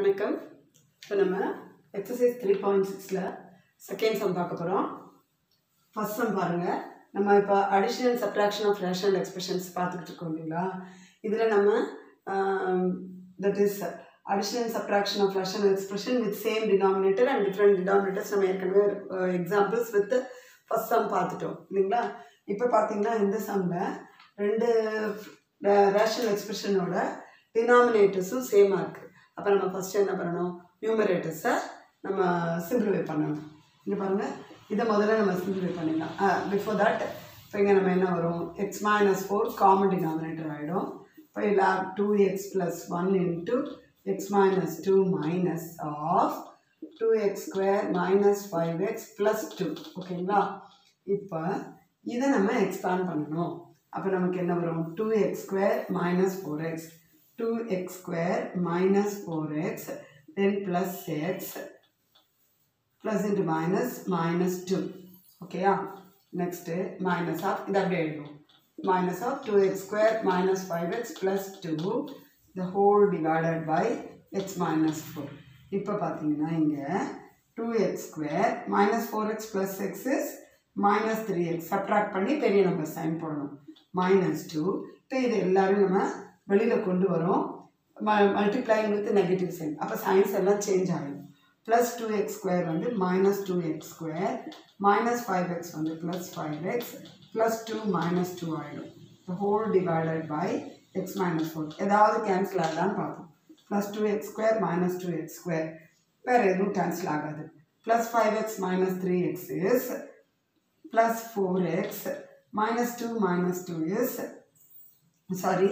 வணக்கம். இப்போ நம்ம எக்ஸசைஸ் த்ரீ பாயிண்ட் சிக்ஸில் செகண்ட் சம் பார்க்க போகிறோம் ஃபர்ஸ்ட் சம் பாருங்கள் நம்ம இப்போ additional subtraction of rational expressions பார்த்துக்கிட்டு இருக்கோம் இல்லைங்களா? இதில் நம்ம that is additional subtraction of rational expression with same denominator and different denominators நம்ம ஏற்கனவே எக்ஸாம்பிள்ஸ் வித் ஃபஸ்ட் சம் பார்த்துட்டோம். இல்லைங்களா? இப்போ பார்த்தீங்கன்னா இந்த சம்மில் ரெண்டு ரேஷனல் எக்ஸ்பிரஷனோட டினாமினேட்டர்ஸும் சேமாக இருக்குது அப்போ நம்ம ஃபஸ்ட்டு என்ன பண்ணணும்? நியூமரேட்டர்ஸை நம்ம சிம்பிளிஃபை பண்ணணும். இங்கே பாருங்கள் இதை முதல்ல நம்ம சிம்பிளிஃபை பண்ணிடலாம் பிஃபோர் தட் இப்போ இங்கே நம்ம என்ன வரும்? X minus four common denominator ஆகிடும் இப்போ இல்லை two x plus one into x minus two minus of two x square minus five x plus two ஓகேங்களா இப்போ இதை நம்ம எக்ஸ்பேண்ட் பண்ணணும். அப்போ நமக்கு என்ன வரும்? Two x square minus four x two x square minus four x then plus x plus into minus minus two ஓகேயா நெக்ஸ்ட்டு மைனஸ் ஆஃப் இது அப்படியே எழுதுவோம் minus of two x square minus five x plus two the whole divided by x minus four இப்போ பார்த்தீங்கன்னா இங்கே two x square minus four x plus x is minus three x subtract பண்ணி பெரிய number sign போடணும். Minus two இப்போ இது எல்லோரும் நம்ம வெளியில் கொண்டு வரும். ம மல்டிப்ளைங் வித் நெகட்டிவ் சைன் அப்போ சயின்ஸ் எல்லாம் சேஞ்ச் ஆகிடும் ப்ளஸ் டூ எக்ஸ் ஸ்கொயர் வந்து minus two x square minus five x வந்து plus five x plus two minus two ஆகிடும் the whole divided by x minus four ஏதாவது cancel ஆகலான்னு பார்ப்போம். Plus two x square minus two x square வேறு எதுவும் cancel ஆகாது. Plus five x minus three x is plus four x minus two minus two is sorry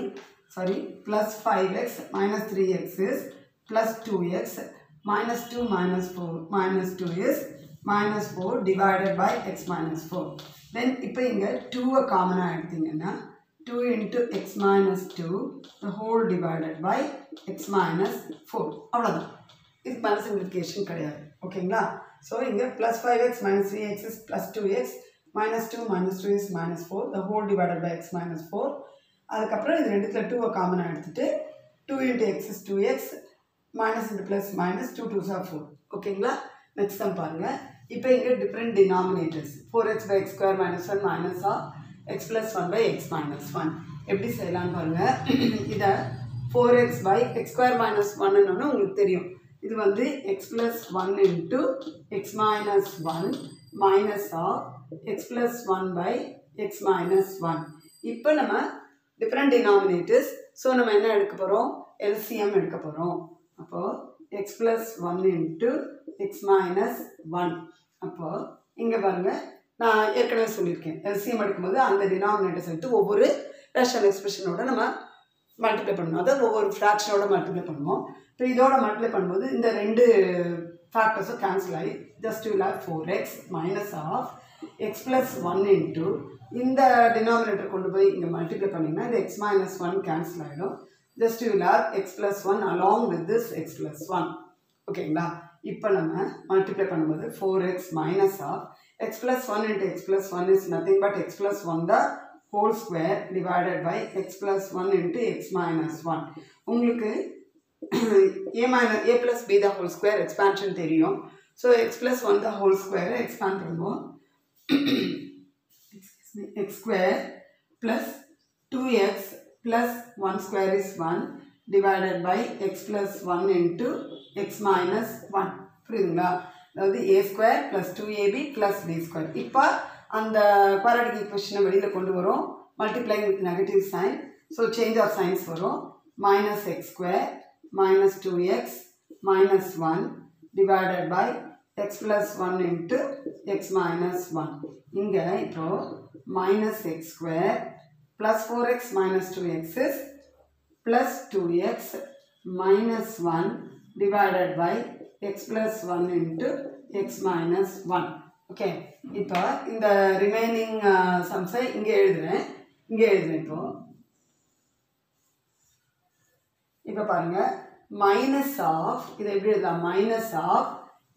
sorry plus 5x minus 3x is plus 2x minus 2 minus 4 minus 2 is minus 4 divided by x minus 4 then இப்போ இங்கே 2 காமனாக எடுத்தீங்கன்னா 2 into x minus 2 the whole divided by x minus 4 அவ்வளோதான் இது மேலே simplification கிடையாது ஓகேங்களா so இங்கே plus five X minus three X is plus two X minus 2 minus 2 is minus 4 the whole divided by x minus 4 அதுக்கப்புறம் இது ரெண்டுத்தில் டூவை காமனாக எடுத்துகிட்டு two into x is two x minus into plus minus two two sir four ஓகேங்களா next தான் பாருங்கள் இப்போ இங்கே different denominators four x by x square minus one minus of x plus one by x minus one எப்படி செய்யலாம்னு பாருங்கள் இதை four x by x square minus ஒன்னு உங்களுக்கு தெரியும். இது வந்து x plus one into x minus one minus of x plus one by x minus one இப்போ நம்ம டிஃப்ரெண்ட் டினாமினேட்டர்ஸ் ஸோ நம்ம என்ன எடுக்க போகிறோம் எல்சிஎம் எடுக்க போகிறோம் அப்போது x plus one into x minus one அப்போது இங்கே பாருங்கள் நான் ஏற்கனவே சொல்லியிருக்கேன். எல்சிஎம் எடுக்கும்போது அந்த டினாமினேட்டர்ஸ் எடுத்து ஒவ்வொரு ரேஷனல் எக்ஸ்பிரஷனோட நம்ம மல்டிப்ளை பண்ணணும் அதாவது ஒவ்வொரு ஃப்ராக்ஷனோட மல்டிப்ளை பண்ணுவோம். இப்போ இதோட மல்டிப்ளை பண்ணும்போது இந்த ரெண்டு ஃபேக்டர்ஸும் கேன்சல் ஆகி just will have four x minus of x plus one into இந்த டினாமினேட்டர் கொண்டு போய் இங்கே மல்டிப்ளை பண்ணிங்கன்னா இந்த எக்ஸ் மைனஸ் ஒன் கேன்சல் ஆகிடும் just will have x plus one along with this x plus one ஓகேங்களா இப்போ நம்ம மல்டிப்ளை பண்ணும்போது four x minus of x plus one into x plus one is nothing but x plus one the whole square divided by x plus one into x minus one உங்களுக்கு a minus a plus b the whole square expansion தெரியும். So x plus one the whole ஸ்கொயரை expand பண்ணுவோம். X square plus 2x plus 1 square is 1 divided by x plus 1 into x minus 1 புரியுதுங்களா? அதாவது a square plus 2ab plus b square. இப்போ அந்த quadratic ஈக்குவேஷனை வெளியில் கொண்டு வரும். Multiplying with negative sign so change of signs வரும். Minus x square minus two x minus one divided by x plus 1 into x minus 1 இங்கே இப்போ minus x square plus 4x minus 2x is plus 2x minus 1 divided by x plus 1 into x minus 1 okay இப்போ இந்த remaining சம்ஸை இங்கே எழுதுறேன் இங்கே எழுதுறேன் இப்போ இப்போ பாருங்க மைனஸ் ஆஃப் இதை எப்படி எழுதலாம் minus of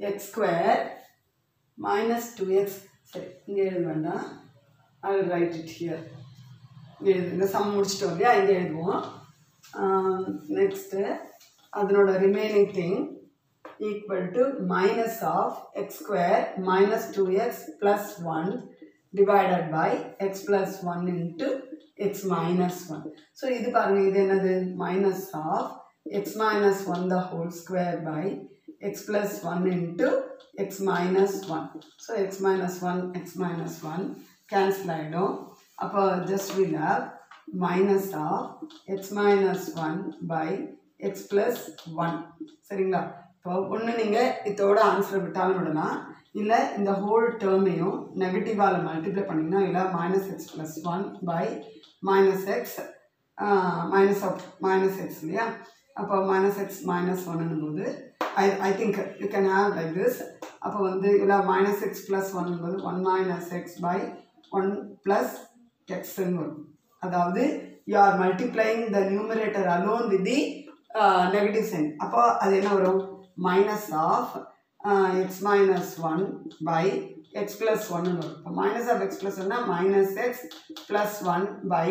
x square minus two x சரி இங்கே எழுத வேண்டாம். I will write it here எழுது இந்த சம் முடிச்சிட்டோம் இல்லையா? இங்கே எழுதுவோம். Um, நெக்ஸ்ட்டு அதனோட remaining thing equal to minus of x square minus 2x plus 1 divided by x plus 1 into x minus 1. So, இது பாருங்க இது என்னது? Minus of x minus 1 the whole square by x plus 1 into x minus 1. So, x minus 1, x minus 1 cancel ஆயிடும் அப்போ just we'll have minus of x minus 1 by x plus 1 சரிங்களா? இப்போ ஒன்று நீங்கள் இதோட ஆன்சர் விட்டாலும் விடலாம் இல்லை இந்த ஹோல் டேர்மையும் நெகட்டிவால் மல்டிப்ளை பண்ணிங்கன்னா இல்லை minus x plus one by minus x minus of minus x இல்லையா? அப்போ மைனஸ் எக்ஸ் மைனஸ் ஒன்னும் போது I I think you can have like this அப்போ வந்து இல்லை மைனஸ் எக்ஸ் ப்ளஸ் ஒன்னும்போது போது one minus x by one plus எக்ஸ்ன்னு வரும். அதாவது you are multiplying the numerator alone with the negative sign அப்போ அது என்ன வரும்? Minus of x minus one by x plus ஒன்னு வரும். இப்போ மைனஸ் ஆஃப் எக்ஸ் ப்ளஸ் ஒன்னா minus x plus one by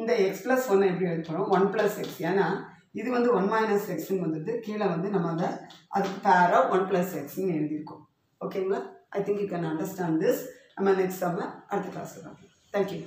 இந்த எக்ஸ் ப்ளஸ் ஒன்று எப்படி எடுக்கிறோம் ஒன் ப்ளஸ் எக்ஸ் ஏன்னா இது வந்து ஒன் மைனஸ் எக்ஸ்ன்னு வந்தது கீழே வந்து நம்ம அதை அதுக்கு பேராக ஒன் ப்ளஸ் எக்ஸ்ன்னு எழுதியிருக்கோம். ஓகேங்களா I think you can understand this நம்ம நெக்ஸ்ட் நம்ம அடுத்த கிளாஸில் பார்க்கலாம். தேங்க்யூ